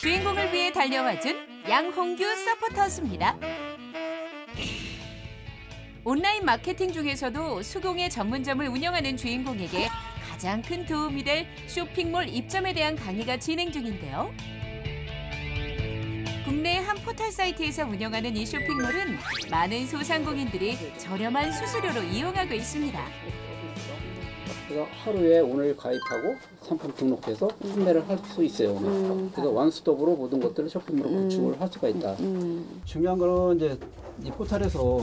주인공을 위해 달려와준 양홍규 서포터스입니다. 온라인 마케팅 중에서도 수공예 전문점을 운영하는 주인공에게 가장 큰 도움이 될 쇼핑몰 입점에 대한 강의가 진행 중인데요. 국내 한 포털 사이트에서 운영하는 이 쇼핑몰은 많은 소상공인들이 저렴한 수수료로 이용하고 있습니다. 그래서 하루에 오늘 가입하고 상품 등록해서 판매를 할 수 있어요. 오늘. 그래서 원스톱으로 모든 것들을 쇼핑몰로 구축을 할 수가 있다. 중요한 거는 이제 이 포털에서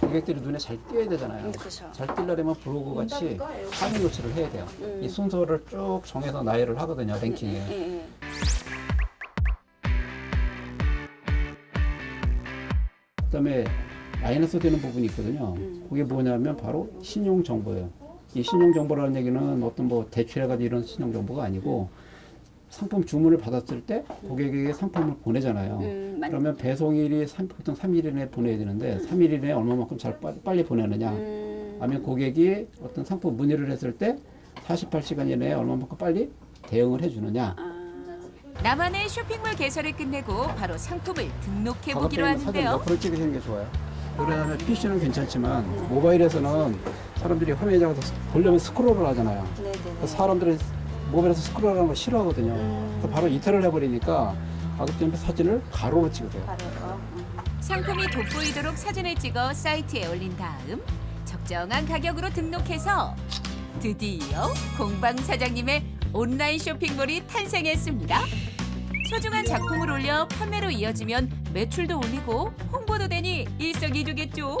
고객들이 눈에 잘 띄어야 되잖아요. 그쵸. 잘 띄려면 블로그 같이 화면 노출을 해야 돼요. 이 순서를 쭉 정해서 나열을 하거든요, 랭킹에. 그다음에 마이너스 되는 부분이 있거든요. 그게 뭐냐면 바로 신용 정보예요. 이 신용 정보라는 얘기는 어떤 뭐 대출해가지고 이런 신용 정보가 아니고 상품 주문을 받았을 때 고객에게 상품을 보내잖아요. 음, 맞- 그러면 배송일이 삼- 보통 3일 이내에 보내야 되는데 3일 이내에 얼마만큼 잘 빠- 빨리 보내느냐. 음, 아니면 고객이 어떤 상품 문의를 했을 때 48시간 이내에 얼마만큼 빨리 대응을 해주느냐. 나만의 쇼핑몰 개설을 끝내고 바로 상품을 등록해 보기로 가급적이면 사전 하는데요. 옆으로 찍으시는 게 좋아요. 그러면 PC는 괜찮지만 모바일에서는 사람들이 화면에 잡아서 보려면 스크롤을 하잖아요. 네네네. 그래서 사람들이 모바일에서 스크롤하는 걸 싫어하거든요. 그래서 바로 이탈을 해버리니까 가급적이면 사진을 가로로 찍으세요. 어, 상품이 돋보이도록 사진을 찍어 사이트에 올린 다음 적정한 가격으로 등록해서 드디어 공방 사장님의 온라인 쇼핑몰이 탄생했습니다. 소중한 작품을 올려 판매로 이어지면 매출도 올리고 홍보도 되니 일석이조겠죠.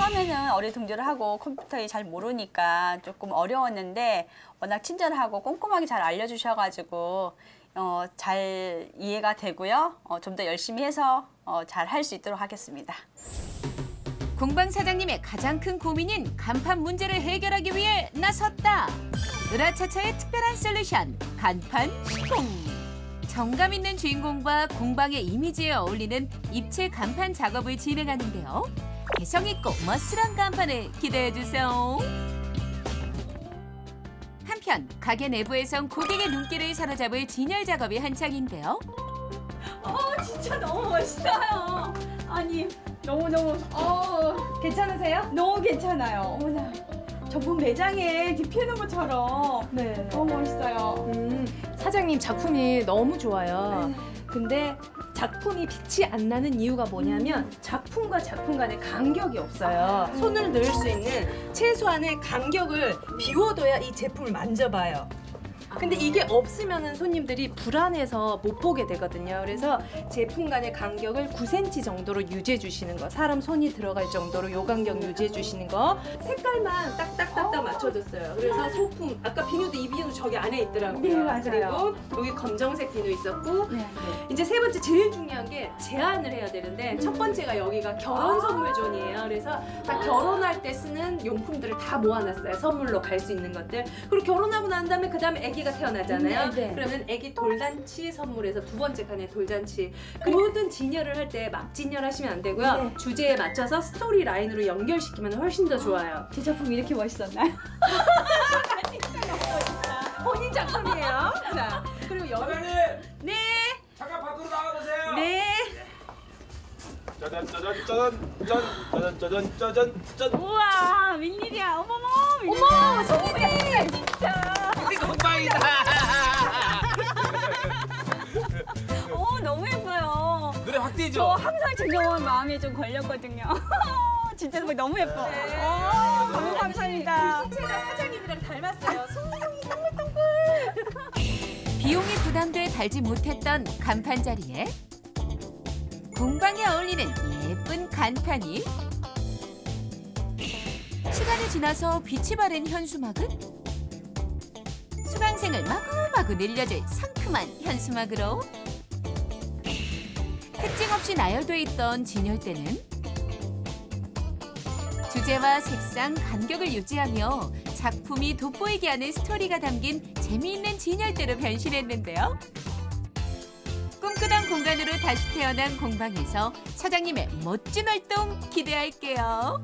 처음에는 어리둥절을 하고 컴퓨터에 잘 모르니까 조금 어려웠는데 워낙 친절하고 꼼꼼하게 잘 알려주셔가지고 어, 잘 이해가 되고요. 어, 좀 더 열심히 해서 어, 잘할 수 있도록 하겠습니다. 공방 사장님의 가장 큰 고민인 간판 문제를 해결하기 위해 나섰다. 으라차차의 특별한 솔루션 간판 시공. 정감 있는 주인공과 공방의 이미지에 어울리는 입체 간판 작업을 진행하는데요. 개성 있고 멋스런 간판을 기대해 주세요. 한편 가게 내부에선 고객의 눈길을 사로잡을 진열 작업이 한창인데요. 어, 진짜 너무 멋있어요. 아니, 너무너무, 어, 괜찮으세요? 너무 괜찮아요. 어머나. 전문 매장에 것처럼 네. 너무 멋있어요. 음, 사장님 작품이 너무 좋아요. 근데 작품이 빛이 안 나는 이유가 뭐냐면 작품과 작품 간에 간격이 없어요. 손을 넣을 수 있는 최소한의 간격을 비워둬야 이 제품을 만져봐요. 근데 이게 없으면 손님들이 불안해서 못 보게 되거든요. 그래서 제품 간의 간격을 9cm 정도로 유지해 주시는 거. 사람 손이 들어갈 정도로 요 간격 유지해 주시는 거. 색깔만 딱딱딱딱 맞춰줬어요. 그래서 소품 아까 비누도 저기 안에 있더라고요. 네, 맞아요. 그리고 여기 검정색 비누 있었고 네. 이제 세 번째 제일 중요한 게 제안을 해야 되는데 첫 번째가 여기가 결혼 선물 zone이에요. 그래서 다 결혼할 때 쓰는 용품들을 다 모아놨어요. 선물로 갈 수 있는 것들. 그리고 결혼하고 난 다음에 그 다음에 아기가 태어나잖아요. 네, 네. 그러면 아기 돌잔치 선물에서 두 번째 칸에 돌잔치. 그 모든 진열을 할 때 막 진열하시면 안 되고요. 네. 주제에 맞춰서 story line으로 연결시키면 훨씬 더 좋아요. 제 작품이 이렇게 멋있었나요? 본인 작품이에요. 자, 그리고 여기 사장님 네, 잠깐 밖으로 나가 보세요. 네. 짜잔 짜잔 짜잔 짠 짜잔 짜잔 짜잔 짠. 우와, 웬일이야. 어머머, 어머, 손님이 진짜. 건방이다. 어, 너무 예뻐요. 눈에 확저 띄죠. 항상 진정한 마음에 좀 걸렸거든요. 진짜 너무 예뻐. 어, 너무 감사합니다. 제가 사장님이랑 닮았어요. 비용이 부담돼 달지 못했던 간판 자리에 공방에 어울리는 예쁜 간판이. 시간이 지나서 빛이 바른 현수막은? 수강생을 마구마구 늘려줄 상큼한 현수막으로. 특징 없이 나열돼 있던 진열대는 주제와 색상, 간격을 유지하며 작품이 돋보이게 하는 스토리가 담긴 재미있는 진열대로 변신했는데요. 꿈꾸던 공간으로 다시 태어난 공방에서 사장님의 멋진 활동 기대할게요.